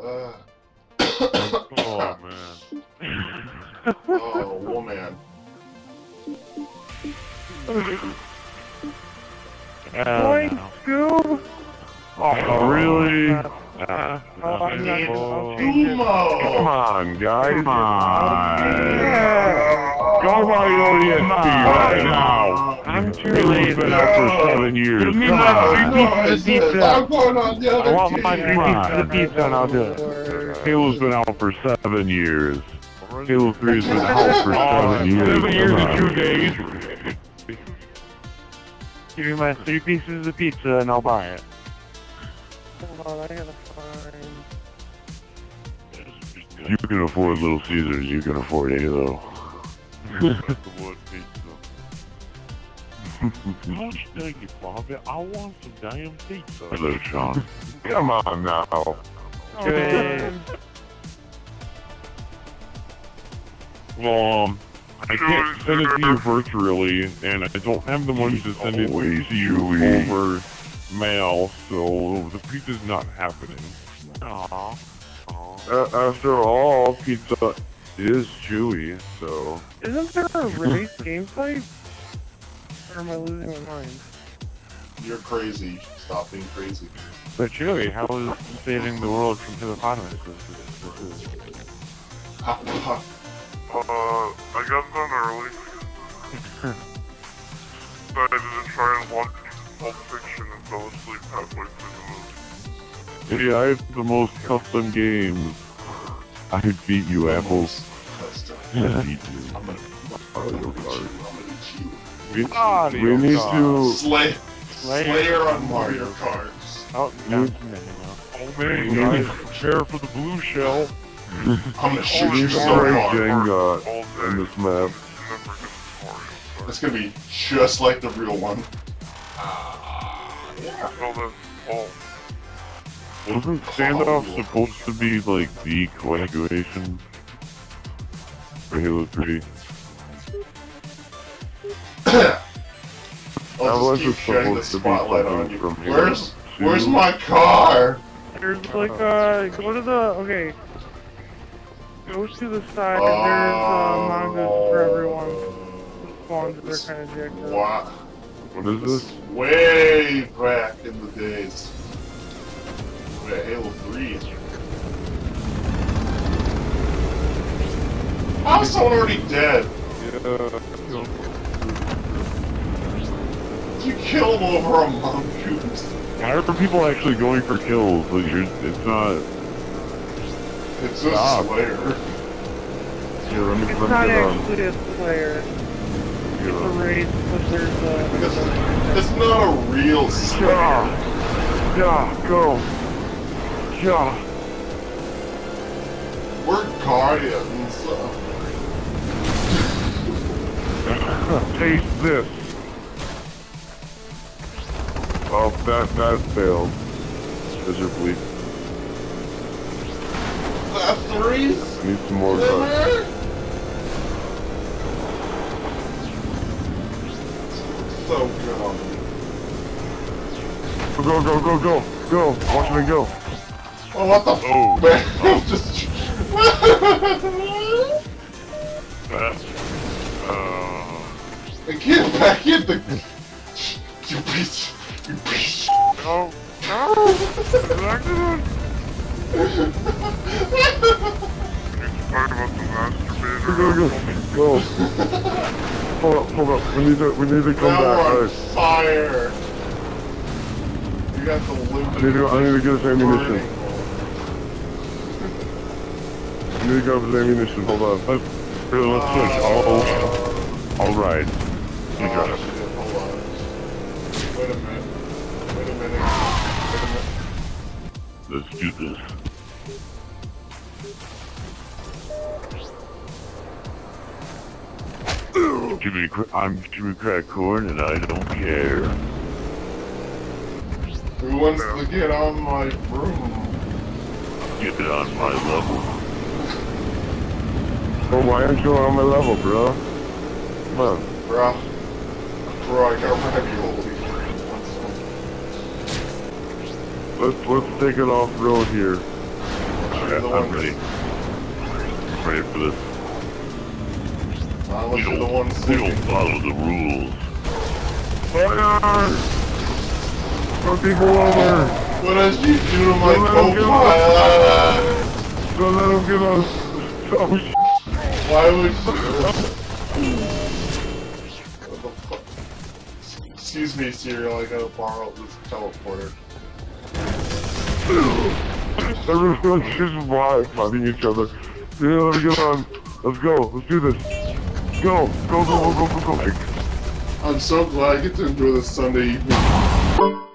Uh. oh man. oh woman. Oh, Point no. Scoob. Oh really? Uh, oh, no. Come on, guys. Come on. Yeah. Go buy your ESP right now. I'm too late. been out for seven years. Give me my three pieces of pizza. I'm going on the I other want my three pieces of pizza and I'll do it. Halo's been out for seven years. Halo 3 has been out for seven years. Seven years and two days. Give me my three pieces of pizza and I'll buy it. Hold on, I gotta find. You can afford Little Caesars, you can afford Halo. Gosh dang it, Bobby. I want some damn pizza. Hello, Sean. Come on now. Good. Well, um, I can't send it to you virtually, and I don't have the money to send it to you over mail, so the pizza's not happening. Aw. Aw. Uh, after all, pizza is chewy, so... Isn't there a race gameplay? Or am I losing my mind? You're crazy. Stop being crazy. But Chewy, how is saving the world from hippopotamuses? This is, this is... Ha, ha. Uh, I got done early. Decided to try and watch Pulp Fiction and fell asleep halfway through the movie. Yeah, I have the most custom games. I could beat you, Apples. I beat you. I'm gonna Mario you. Kart. Gonna eat you. We, Mario we need to... Slay, Slayer. Slayer on Mario Kart. Oh, no. Oh man, guys, prepare for the blue shell. I'm gonna shoot We you need so hard. Jenga in this map. Remember It's gonna be just like the real one. Ah, yeah. Wasn't standoff supposed to be like the coagulation for Halo 3? How I'll was just keep shining the supposed to be spotlight on you. from Halo Where's, where's my car? There's like uh, go to the okay. Go to the side. there's uh, mangas for everyone. The spawns are kind of jacked up. Wow. What is this? Way back in the days. Wait, Halo 3. How's someone already dead? Did you kill him over a mongoose? Why are people actually going for kills? Like, you're, it's not. It's a Stop. Slayer. Here, let me, It's let not me get on. actually a player. Here, It's a race, but there's It's, it's not a real Slayer. Yeah, yeah, go. Yeah. We're guardians. Taste this. Oh, that that failed. Miserably. That threes? I need some more cuts. So good on. Go, go, go, go, go. Watch me go. Oh, what the Oh. f- man? Just. Uh, Get back in the. You bitch. You bitch. no. No. Exactly. Can you talk about the masturbator? Go, go, go. Hold up, hold up. We need to, we need to come Now back. we're on fire. You got the loot. I need to, I need to get this ammunition. I to grab this ammunition. Hold on. Let's, here, let's switch. Oh, alright. You got it. Hold on. Wait a minute. Wait a minute. Wait a minute. Let's do this. Jimmy, Cra- I'm Jimmy Crack Corn, and I don't care. Who wants to get on my broom? Get it on my level. Oh, why aren't you on my level, bro? Come on. Bruh. Bro, I got ravioli. Let's let's take it off road here. Yeah, I'm ready. ready for this. I We was the don't, one we don't follow the rules. Fire! Run people over! What does she do to my co-pilot? Don't let him get us! Oh sh! Why would she? What the fuck? Excuse me, Serial. I gotta borrow this teleporter. Everyone's just wi- fighting each other. Yeah, let me get on. Let's go. Let's do this. Go. Go, go, go, go, go, go. I'm so glad I get to enjoy this Sunday evening.